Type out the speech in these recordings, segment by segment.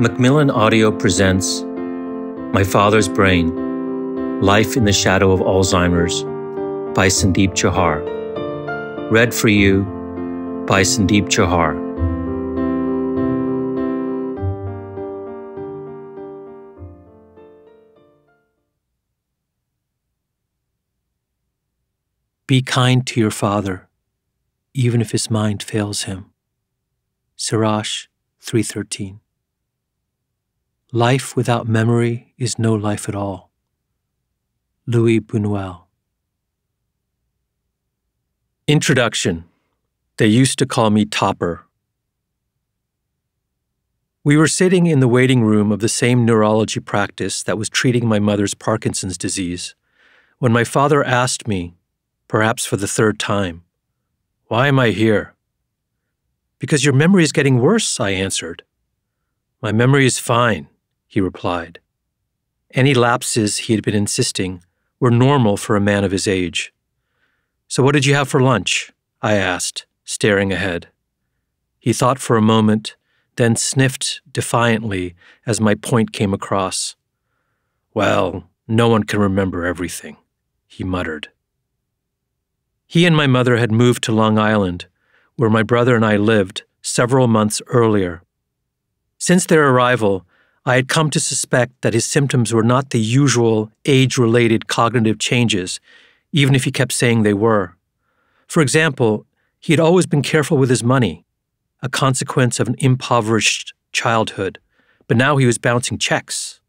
Macmillan Audio presents My Father's Brain Life in the Shadow of Alzheimer's by Sandeep Jauhar. Read for you by Sandeep Jauhar. Be kind to your father, even if his mind fails him. Sirach 313. Life without memory is no life at all. Louis Buñuel. Introduction They used to call me Topper. We were sitting in the waiting room of the same neurology practice that was treating my mother's Parkinson's disease when my father asked me, perhaps for the third time, Why am I here? Because your memory is getting worse, I answered. My memory is fine, he replied. Any lapses he had been insisting were normal for a man of his age. So, what did you have for lunch? I asked, staring ahead. He thought for a moment, then sniffed defiantly as my point came across. Well, no one can remember everything, he muttered. He and my mother had moved to Long Island, where my brother and I lived several months earlier. Since their arrival, I had come to suspect that his symptoms were not the usual age related cognitive changes, even if he kept saying they were. For example, he had always been careful with his money, a consequence of an impoverished childhood, but now he was bouncing checks.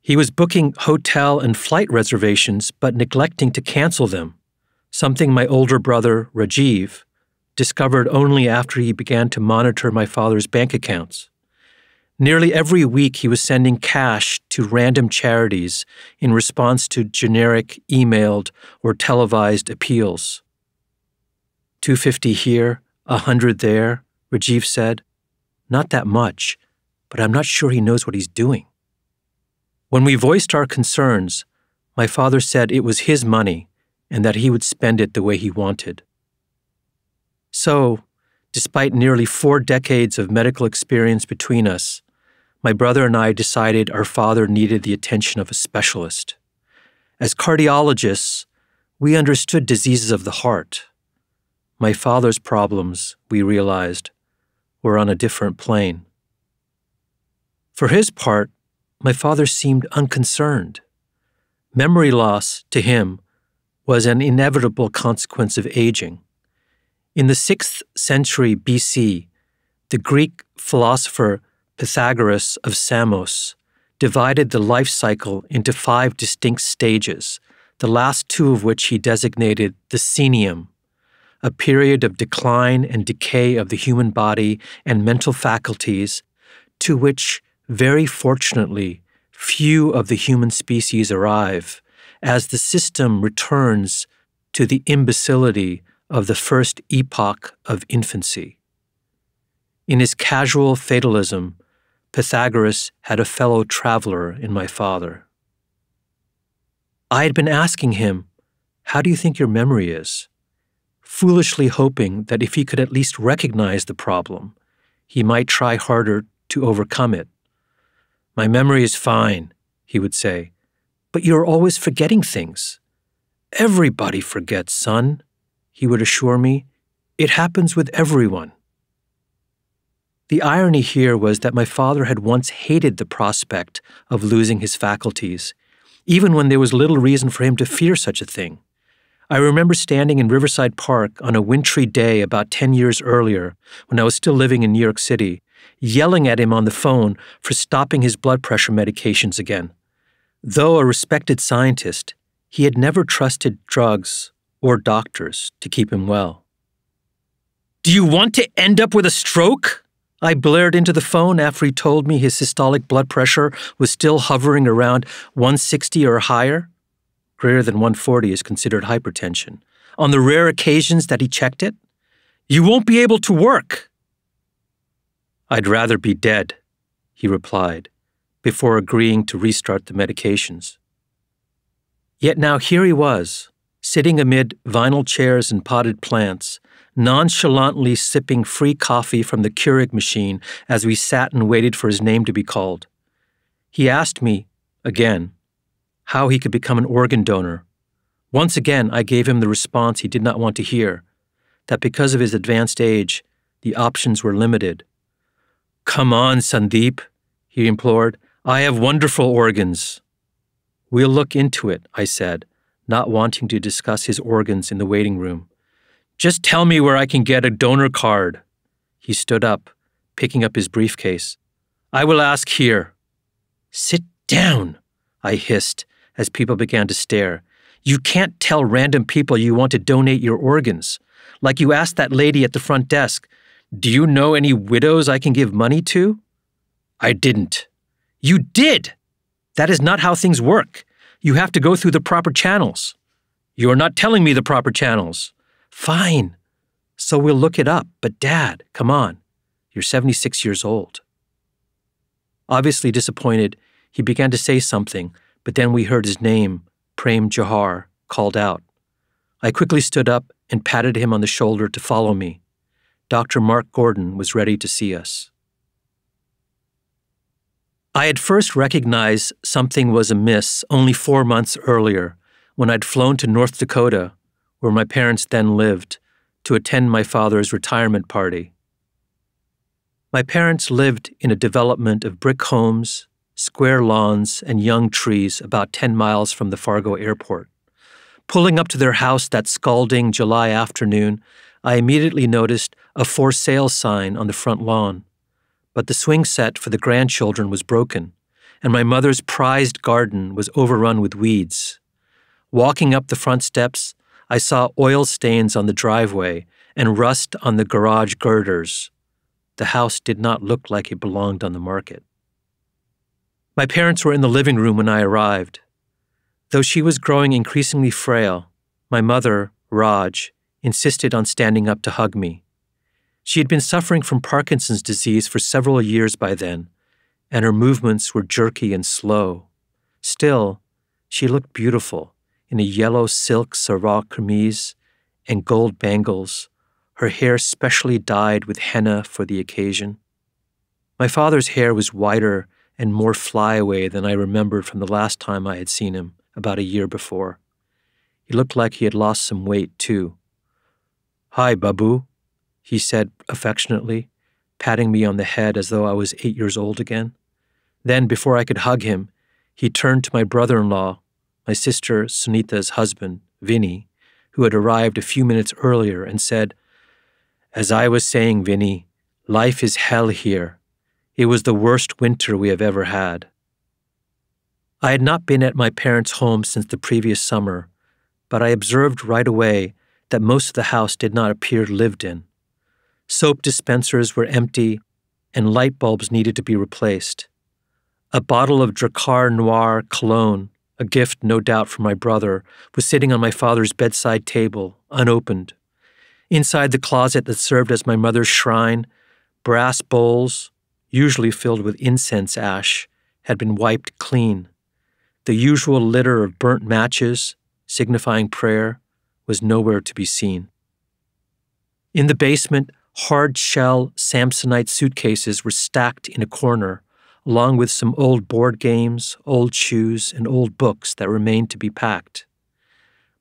He was booking hotel and flight reservations, but neglecting to cancel them something my older brother, Rajiv, discovered only after he began to monitor my father's bank accounts. Nearly every week, he was sending cash to random charities in response to generic emailed or televised appeals. 250 here, a 100 there, Rajiv said. Not that much, but I'm not sure he knows what he's doing. When we voiced our concerns, my father said it was his money and that he would spend it the way he wanted. So, despite nearly four decades of medical experience between us, my brother and I decided our father needed the attention of a specialist. As cardiologists, we understood diseases of the heart. My father's problems, we realized, were on a different plane. For his part, my father seemed unconcerned. Memory loss, to him, was an inevitable consequence of aging. In the 6th century BC, the Greek philosopher Pythagoras of Samos divided the life cycle into five distinct stages, the last two of which he designated the Senium, a period of decline and decay of the human body and mental faculties to which, very fortunately, few of the human species arrive as the system returns to the imbecility of the first epoch of infancy. In his casual fatalism, Pythagoras had a fellow traveler in my father. I had been asking him, How do you think your memory is? foolishly hoping that if he could at least recognize the problem, he might try harder to overcome it. My memory is fine, he would say, but you're always forgetting things. Everybody forgets, son, he would assure me. It happens with everyone. The irony here was that my father had once hated the prospect of losing his faculties, even when there was little reason for him to fear such a thing. I remember standing in Riverside Park on a wintry day about 10 years earlier, when I was still living in New York City, yelling at him on the phone for stopping his blood pressure medications again. Though a respected scientist, he had never trusted drugs or doctors to keep him well. Do you want to end up with a stroke? I blared into the phone after he told me his systolic blood pressure was still hovering around 160 or higher. Greater than 140 is considered hypertension. On the rare occasions that he checked it, you won't be able to work. I'd rather be dead, he replied, before agreeing to restart the medications. Yet now here he was, sitting amid vinyl chairs and potted plants, nonchalantly sipping free coffee from the Keurig machine as we sat and waited for his name to be called. He asked me, again, how he could become an organ donor. Once again, I gave him the response he did not want to hear that because of his advanced age, the options were limited. Come on, Sandeep, he implored. I have wonderful organs. We'll look into it, I said, not wanting to discuss his organs in the waiting room. Just tell me where I can get a donor card. He stood up, picking up his briefcase. I will ask here. Sit down, I hissed as people began to stare. You can't tell random people you want to donate your organs. Like you asked that lady at the front desk, Do you know any widows I can give money to? I didn't. You did! That is not how things work. You have to go through the proper channels. You are not telling me the proper channels. Fine. So we'll look it up. But, Dad, come on. You're 76 years old. Obviously disappointed, he began to say something, but then we heard his name, Prem Jauhar, called out. I quickly stood up and patted him on the shoulder to follow me. Dr. Mark Gordon was ready to see us. I had first recognized something was amiss only four months earlier when I'd flown to North Dakota where my parents then lived, to attend my father's retirement party. My parents lived in a development of brick homes, square lawns, and young trees about 10 miles from the Fargo airport. Pulling up to their house that scalding July afternoon, I immediately noticed a for sale sign on the front lawn. But the swing set for the grandchildren was broken, and my mother's prized garden was overrun with weeds. Walking up the front steps, I saw oil stains on the driveway and rust on the garage girders. The house did not look like it belonged on the market. My parents were in the living room when I arrived. Though she was growing increasingly frail, my mother, Raj, insisted on standing up to hug me. She had been suffering from Parkinson's disease for several years by then, and her movements were jerky and slow. Still, she looked beautiful in a yellow silk salwar kameez and gold bangles, her hair specially dyed with henna for the occasion. My father's hair was whiter and more flyaway than I remembered from the last time I had seen him, about a year before. He looked like he had lost some weight, too. Hi, Babu, he said affectionately, patting me on the head as though I was eight years old again. Then, before I could hug him, he turned to my brother in law, my sister Sunita's husband, Vinny, who had arrived a few minutes earlier, and said, As I was saying, Vinny, life is hell here. It was the worst winter we have ever had. I had not been at my parents' home since the previous summer, but I observed right away that most of the house did not appear lived in. Soap dispensers were empty, and light bulbs needed to be replaced. A bottle of Drakkar Noir cologne a gift no doubt from my brother, was sitting on my father's bedside table, unopened. Inside the closet that served as my mother's shrine, brass bowls, usually filled with incense ash, had been wiped clean. The usual litter of burnt matches, signifying prayer, was nowhere to be seen. In the basement, hard shell Samsonite suitcases were stacked in a corner, along with some old board games, old shoes, and old books that remained to be packed.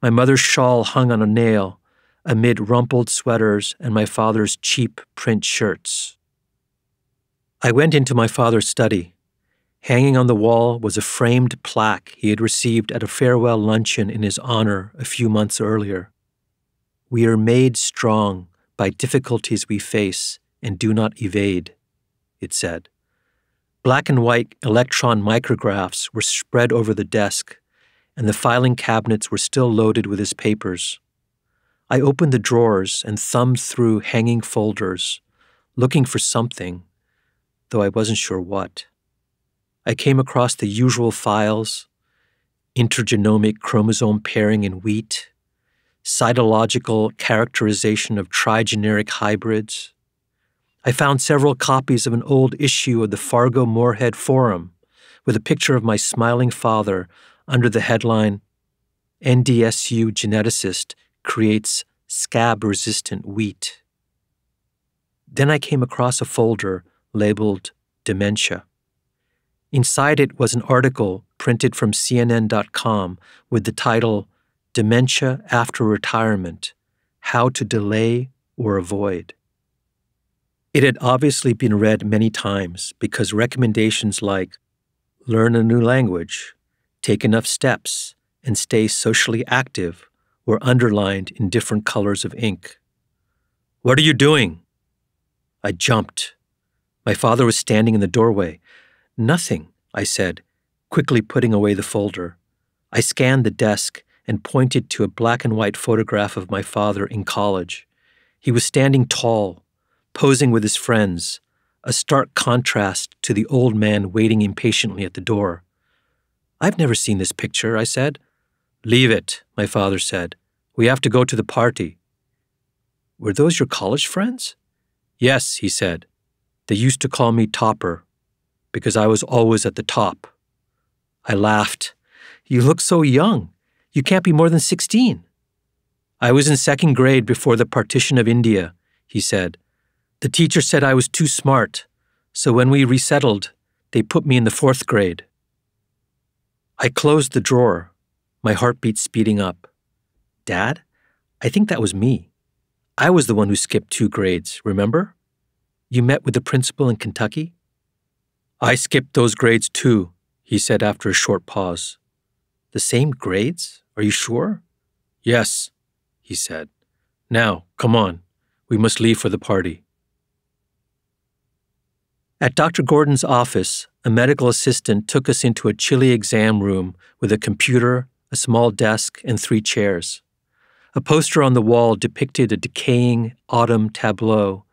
My mother's shawl hung on a nail amid rumpled sweaters and my father's cheap print shirts. I went into my father's study. Hanging on the wall was a framed plaque he had received at a farewell luncheon in his honor a few months earlier. We are made strong by difficulties we face and do not evade, it said. Black and white electron micrographs were spread over the desk, and the filing cabinets were still loaded with his papers. I opened the drawers and thumbed through hanging folders, looking for something, though I wasn't sure what. I came across the usual files intergenomic chromosome pairing in wheat, cytological characterization of trigeneric hybrids, I found several copies of an old issue of the Fargo Moorhead Forum with a picture of my smiling father under the headline NDSU geneticist creates scab resistant wheat. Then I came across a folder labeled Dementia. Inside it was an article printed from CNN.com with the title Dementia After Retirement How to Delay or Avoid. It had obviously been read many times because recommendations like learn a new language, take enough steps, and stay socially active were underlined in different colors of ink. What are you doing? I jumped. My father was standing in the doorway. Nothing, I said, quickly putting away the folder. I scanned the desk and pointed to a black and white photograph of my father in college. He was standing tall, posing with his friends, a stark contrast to the old man waiting impatiently at the door. I've never seen this picture, I said. Leave it, my father said. We have to go to the party. Were those your college friends? Yes, he said. They used to call me Topper because I was always at the top. I laughed. You look so young. You can't be more than 16. I was in second grade before the partition of India, he said. The teacher said I was too smart, so when we resettled, they put me in the fourth grade. I closed the drawer, my heartbeat speeding up. Dad, I think that was me. I was the one who skipped two grades, remember? You met with the principal in Kentucky? I skipped those grades too, he said after a short pause. The same grades? Are you sure? Yes, he said. Now, come on. We must leave for the party. At Dr. Gordon's office, a medical assistant took us into a chilly exam room with a computer, a small desk, and three chairs. A poster on the wall depicted a decaying autumn tableau,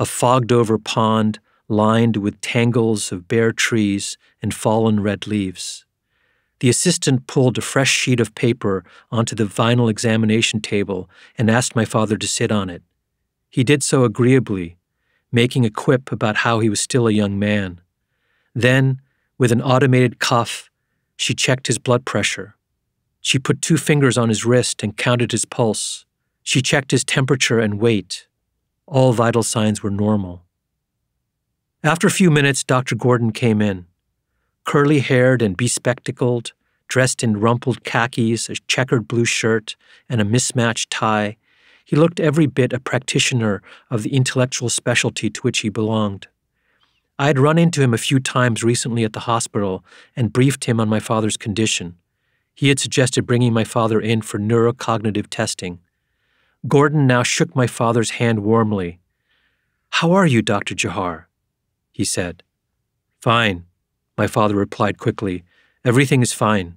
a fogged over pond lined with tangles of bare trees and fallen red leaves. The assistant pulled a fresh sheet of paper onto the vinyl examination table and asked my father to sit on it. He did so agreeably, making a quip about how he was still a young man. Then, with an automated cuff, she checked his blood pressure. She put two fingers on his wrist and counted his pulse. She checked his temperature and weight. All vital signs were normal. After a few minutes, Dr. Gordon came in. Curly haired and bespectacled, dressed in rumpled khakis, a checkered blue shirt, and a mismatched tie, he looked every bit a practitioner of the intellectual specialty to which he belonged. I had run into him a few times recently at the hospital and briefed him on my father's condition. He had suggested bringing my father in for neurocognitive testing. Gordon now shook my father's hand warmly. How are you, Dr. Jauhar? he said. Fine, my father replied quickly. Everything is fine.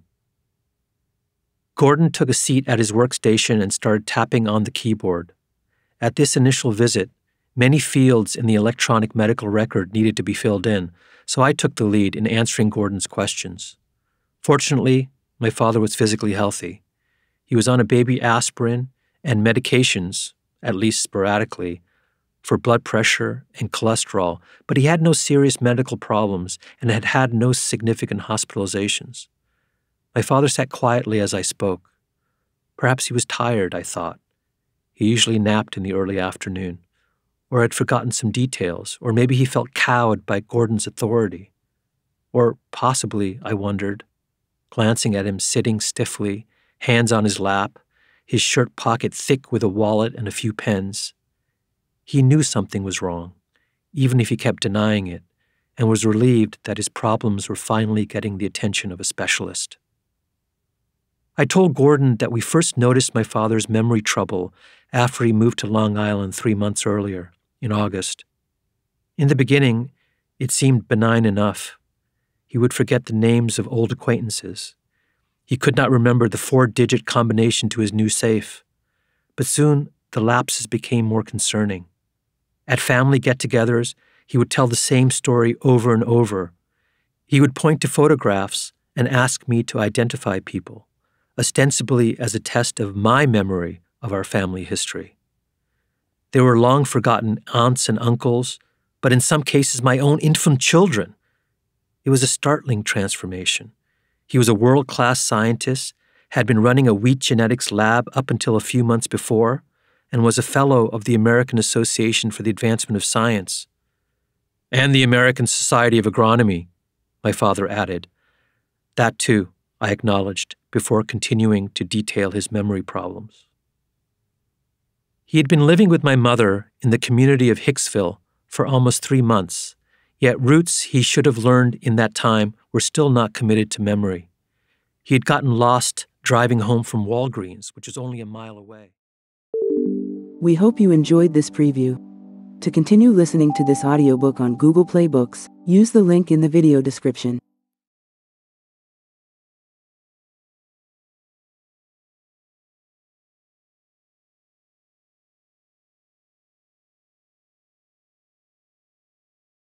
Gordon took a seat at his workstation and started tapping on the keyboard. At this initial visit, many fields in the electronic medical record needed to be filled in, so I took the lead in answering Gordon's questions. Fortunately, my father was physically healthy. He was on a baby aspirin and medications, at least sporadically, for blood pressure and cholesterol, but he had no serious medical problems and had had no significant hospitalizations. My father sat quietly as I spoke. Perhaps he was tired, I thought. He usually napped in the early afternoon, or had forgotten some details, or maybe he felt cowed by Gordon's authority. Or possibly, I wondered, glancing at him sitting stiffly, hands on his lap, his shirt pocket thick with a wallet and a few pens. He knew something was wrong, even if he kept denying it, and was relieved that his problems were finally getting the attention of a specialist. I told Gordon that we first noticed my father's memory trouble after he moved to Long Island three months earlier, in August. In the beginning, it seemed benign enough, he would forget the names of old acquaintances. He could not remember the four digit combination to his new safe. But soon the lapses became more concerning. At family get togethers, he would tell the same story over and over. He would point to photographs and ask me to identify people, ostensibly as a test of my memory of our family history. There were long forgotten aunts and uncles, but in some cases my own infant children it was a startling transformation. He was a world class scientist, had been running a wheat genetics lab up until a few months before, and was a fellow of the American Association for the Advancement of Science. And the American Society of Agronomy, my father added. That too, I acknowledged before continuing to detail his memory problems. He had been living with my mother in the community of Hicksville for almost three months, yet routes he should have learned in that time were still not committed to memory. He had gotten lost driving home from Walgreens, which is only a mile away. We hope you enjoyed this preview. To continue listening to this audiobook on Google Play Books, use the link in the video description.